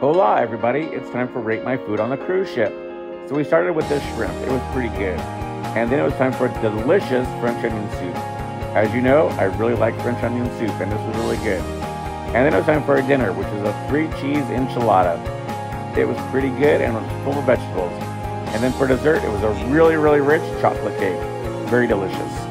Hola, everybody. It's time for Rate My Food on the cruise ship. So we started with this shrimp. It was pretty good. And then it was time for delicious French onion soup. As you know, I really like French onion soup, and this was really good. And then it was time for our dinner, which is a three cheese enchilada. It was pretty good and was full of vegetables. And then for dessert, it was a really, really rich chocolate cake. Very delicious.